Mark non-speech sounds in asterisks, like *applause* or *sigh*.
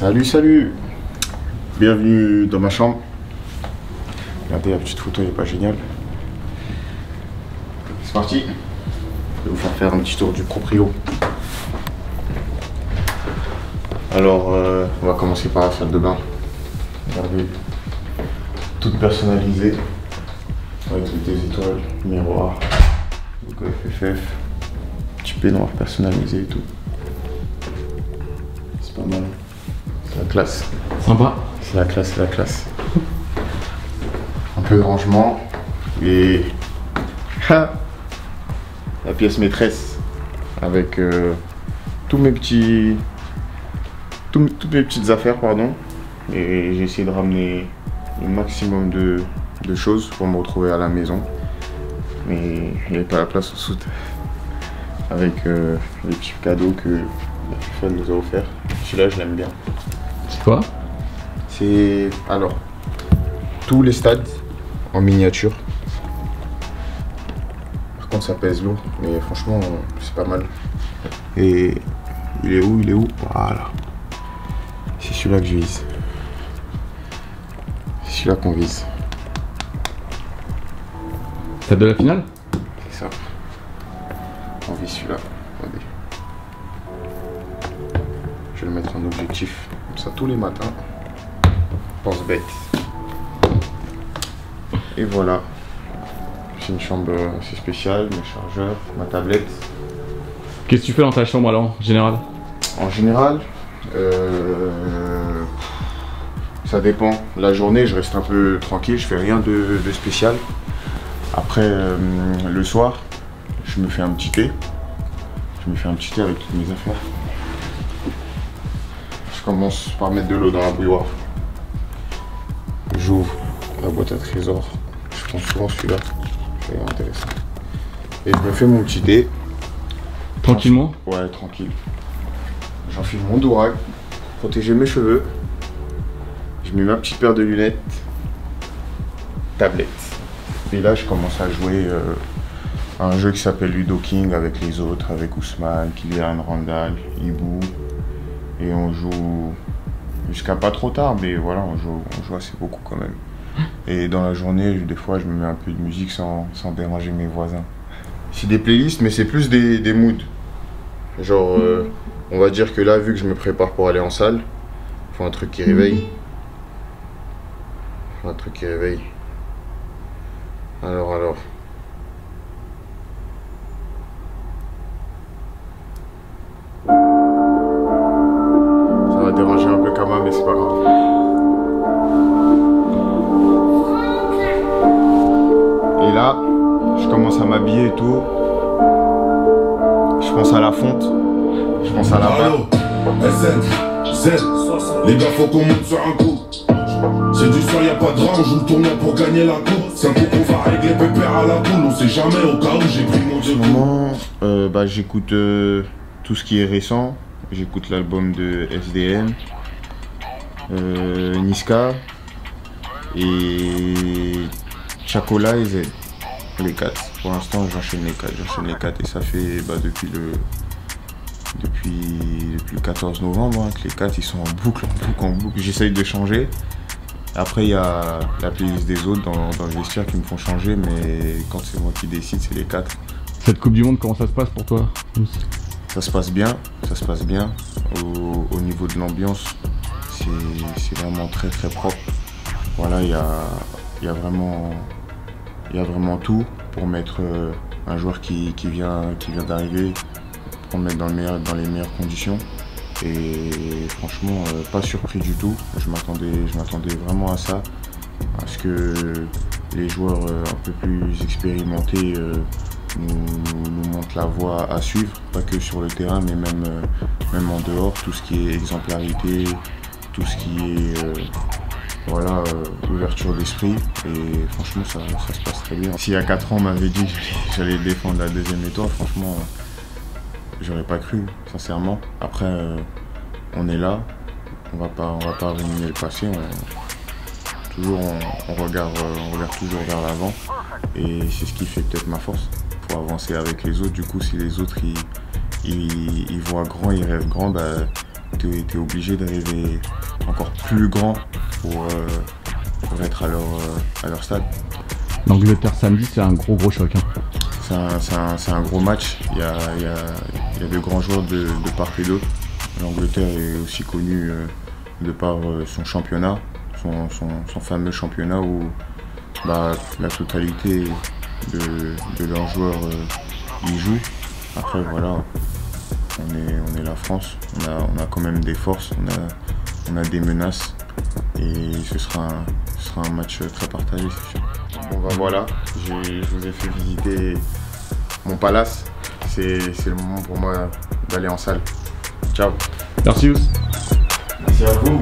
Salut, salut Bienvenue dans ma chambre. Regardez, la petite photo, elle est pas géniale. C'est parti Je vais vous faire faire un petit tour du proprio. Alors, euh, on va commencer par la salle de bain. Regardez, toute personnalisée, avec des étoiles, miroir, logo FFF, petit peignoir personnalisé et tout. C'est pas mal. C'est la classe. Sympa. C'est la classe, c'est la classe. Un peu de rangement et Ha la pièce maîtresse avec euh, tous mes petits, mes- toutes mes petites affaires pardon. Et j'ai essayé de ramener le maximum de, de choses pour me retrouver à la maison. Mais il n'y avait pas la place au sous avec euh, les petits cadeaux que la FIFA nous a offerts. Celui-là, je l'aime bien. Quoi C'est alors tous les stades en miniature. Par contre, ça pèse lourd, mais franchement, c'est pas mal. Et il est où Il est où? Voilà. C'est celui-là que je vise. C'est celui-là qu'on vise. T'as de la finale? C'est ça. On vise celui-là. Regardez. Je vais le mettre en objectif. Comme ça, tous les matins. Pense bête. Et voilà. C'est une chambre assez spéciale. Mes chargeurs, ma tablette. Qu'est-ce que tu fais dans ta chambre alors, en général? En général, euh, ça dépend. La journée, je reste un peu tranquille, je fais rien de, de spécial. Après, euh, le soir, je me fais un petit thé. Je me fais un petit thé avec toutes mes affaires. Je commence par mettre de l'eau dans la bouilloire. J'ouvre la boîte à trésors. Je prends souvent celui-là. C'est intéressant. Et je me fais mon petit thé. Tranquillement Ouais, tranquille. J'enfile mon dourac, protéger mes cheveux. Je mets ma petite paire de lunettes. Tablette. Et là, je commence à jouer euh, à un jeu qui s'appelle Ludo King avec les autres, avec Ousmane, Kylian, Randall, Ibou. Et on joue jusqu'à pas trop tard, mais voilà, on joue, on joue assez beaucoup quand même. Et dans la journée, des fois, je me mets un peu de musique sans, sans déranger mes voisins. C'est des playlists, mais c'est plus des, des moods. Genre, euh, on va dire que là, vu que je me prépare pour aller en salle, faut un truc qui réveille. Faut un truc qui réveille. Alors, alors. Mais c'est pas grave. Et là, je commence à m'habiller et tout. Je pense à la fonte. Je pense à la SN, les gars faut qu'on monte sur un coup. C'est du soir, y a pas de rang, on joue le tournoi pour gagner la coupe. C'est un coup qu'on va régler pépère à la poule, on sait jamais au cas où j'ai pris mon dieu. moment, euh, bah, j'écoute euh, tout ce qui est récent. J'écoute l'album de SDN, euh, Niska et Chacola et Z. Les quatre. Pour l'instant, j'enchaîne les quatre. J'enchaîne les quatre et ça fait bah, depuis le depuis, depuis le 14 novembre hein, que les quatre ils sont en boucle, en boucle, en boucle. J'essaye de changer. Après, il y a la playlist des autres dans, dans le vestiaire qui me font changer, mais quand c'est moi qui décide, c'est les quatre. Cette Coupe du Monde, comment ça se passe pour toi Ça se passe bien, ça se passe bien. Au, au niveau de l'ambiance, c'est vraiment très très propre. Voilà, il y a, y, a vraiment- y a vraiment tout pour mettre euh, un joueur qui, qui vient, qui vient d'arriver, pour le mettre dans, le meilleur- dans les meilleures conditions. Et franchement, euh, pas surpris du tout. Je m'attendais vraiment à ça, à ce que les joueurs euh, un peu plus expérimentés nous, nous montrent la voie à suivre, pas que sur le terrain, mais même, même en dehors, tout ce qui est exemplarité, tout ce qui est euh, voilà, euh, ouverture d'esprit. Et franchement, ça, ça se passe très bien. Si il y a 4 ans, on m'avait dit que *laughs* j'allais- défendre la deuxième étoile, franchement, euh, j'aurais pas cru, sincèrement. Après, on est là, on va pas, on va pas ruminer le passé. on- toujours, on, regarde, on regarde toujours vers l'avant. Et c'est ce qui fait peut-être ma force pour avancer avec les autres. Du coup, si les autres ils, ils, ils voient grand, ils rêvent grand, bah, tu es, obligé d'arriver encore plus grand pour, euh, pour être à leur, euh, à leur stade. L'Angleterre samedi, c'est un gros gros choc. Hein. C'est un, gros match. Il y a, il y a, de grands joueurs de, part et d'autre. L'Angleterre est aussi connue euh, de par son championnat, son, son, fameux championnat où bah, la totalité de, leurs joueurs y jouent. Après voilà, on est, on est la France, on a, on a quand même des forces, on a, on a des menaces et ce sera un, ce sera un match très partagé, c'est sûr. Bon bah voilà, je vous ai fait visiter mon palace. C'est le moment pour moi d'aller en salle. Ciao. Merci Merci à vous.